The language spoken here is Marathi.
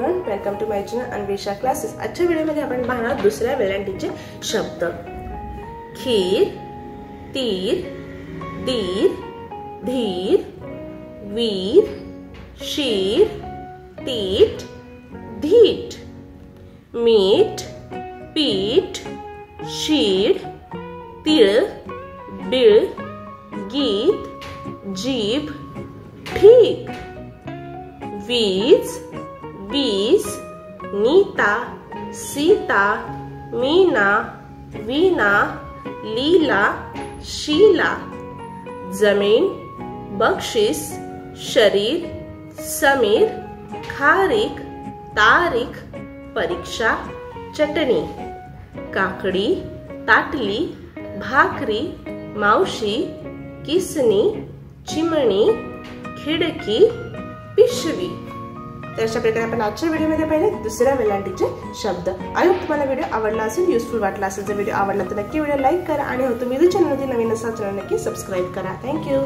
Welcome to my channel Anvesha classes आजच्या व्हिडिओमध्ये आपण पाहणार दुसऱ्या वेलांटीचे शब्द. खीर तीर दीर धीर वीर शीर तीट धीट. मीठ पीठ शीड तिळ बिळ गीत जीभ ठीक वीज पीस नीता सीता मीना वीना लीला शीला जमीन बक्षीस शरीर समीर खारीक तारीख परीक्षा चटणी काकडी ताटली भाकरी मावशी किसनी चिमणी खिडकी पिशवी तर अशा प्रकारे आपण आजच्या व्हिडिओमध्ये पाहिले दुसऱ्या वेलांटीचे शब्द. आणि तुम्हाला व्हिडिओ आवडला असेल युजफुल वाटला असेल. जर व्हिडिओ आवडला तर नक्की व्हिडिओ लाईक करा आणि हो तुम्ही जर चॅनलमध्ये नवीन असाल चॅनल नक्की सबस्क्राईब करा. थँक्यू